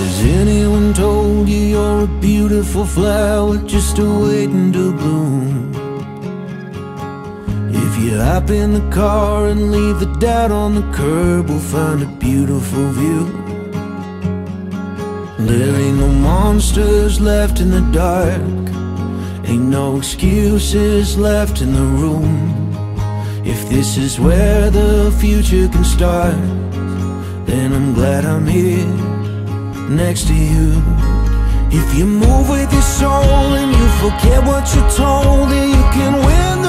Has anyone told you you're a beautiful flower just waiting to bloom? If you hop in the car and leave the doubt on the curb, we'll find a beautiful view. There ain't no monsters left in the dark, ain't no excuses left in the room. If this is where the future can start, then I'm glad I'm here next to you. If you move with your soul and you forget what you're told, then you can win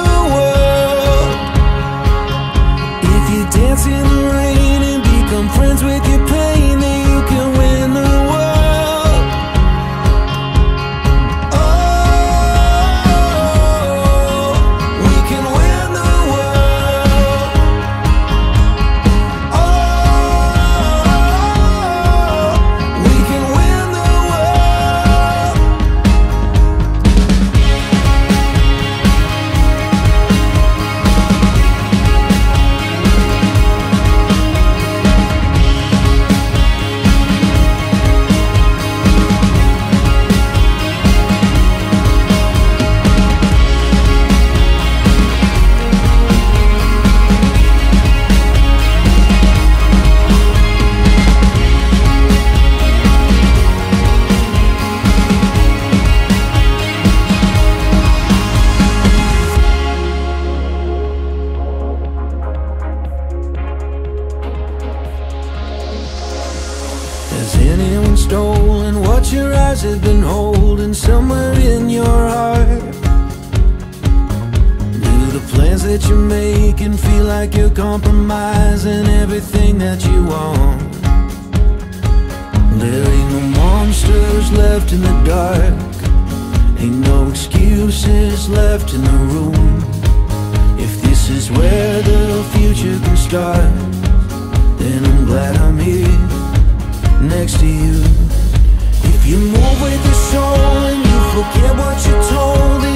what have been holding somewhere in your heart? Do the plans that you're making feel like you're compromising everything that you want? There ain't no monsters left in the dark, ain't no excuses left in the room. If this is where the future can start, then I'm glad I'm here next to you. You move with the soul and you forget what you're told.